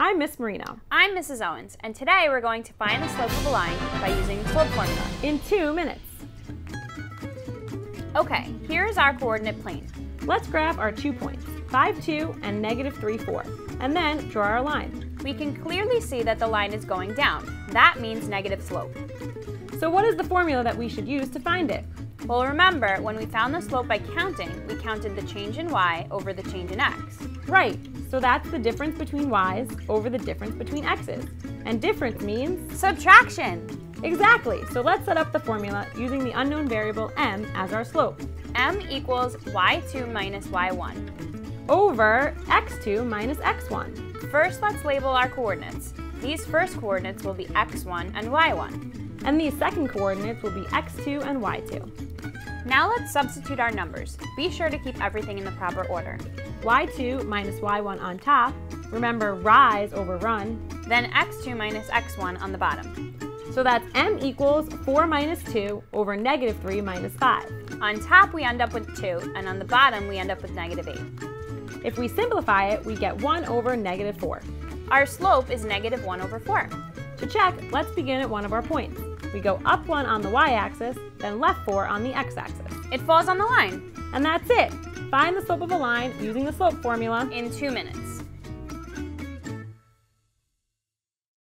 I'm Miss Marino. I'm Mrs. Owens, and today we're going to find the slope of a line by using the slope formula. In two minutes. Okay, here's our coordinate plane. Let's grab our two points, 5, 2 and negative 3, 4, and then draw our line. We can clearly see that the line is going down. That means negative slope. So what is the formula that we should use to find it? Well, remember, when we found the slope by counting, we counted the change in y over the change in x. Right, so that's the difference between y's over the difference between x's. And difference means? Subtraction! Exactly, so let's set up the formula using the unknown variable m as our slope. m equals y2 minus y1. Over x2 minus x1. First, let's label our coordinates. These first coordinates will be x1 and y1. And these second coordinates will be x2 and y2. Now let's substitute our numbers. Be sure to keep everything in the proper order. y2 minus y1 on top. Remember, rise over run. Then x2 minus x1 on the bottom. So that's m equals 4 minus 2 over negative 3 minus 5. On top, we end up with 2, and on the bottom, we end up with negative 8. If we simplify it, we get 1 over negative 4. Our slope is negative 1 over 4. To check, let's begin at one of our points. We go up 1 on the y-axis, then left 4 on the x-axis. It falls on the line. And that's it! Find the slope of a line using the slope formula in two minutes.